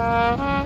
Mm-hmm.